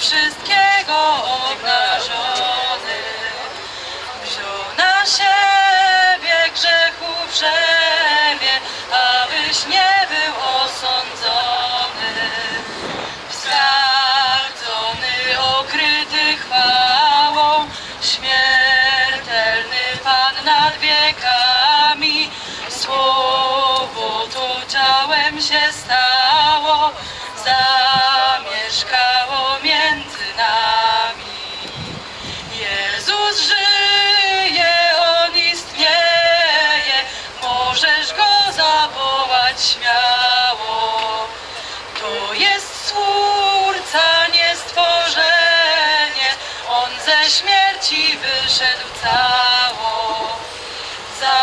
wszystkiego obnażony. Wziął na siebie grzechu brzemię, abyś nie był osądzony. Wskardzony, okryty chwałą, śmiertelny Pan nad wiekami. Słowo to ciałem się stało, śmiało. To jest Stwórca, nie stworzenie, On ze śmierci wyszedł cało. Za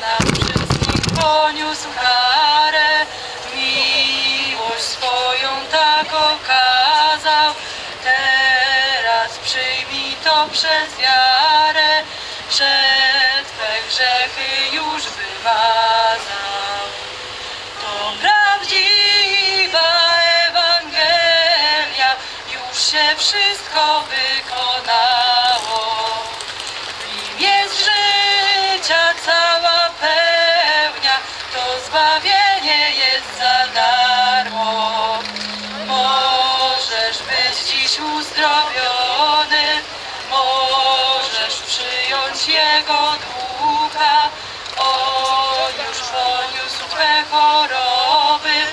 nas wszystkich poniósł karę, miłość swoją tak okazał. Teraz przyjmij to przez wiarę, że wszystko wykonało. W jest życia cała pełnia, to zbawienie jest za darmo. Możesz być dziś uzdrowiony, możesz przyjąć Jego ducha. On już poniósł Twe choroby.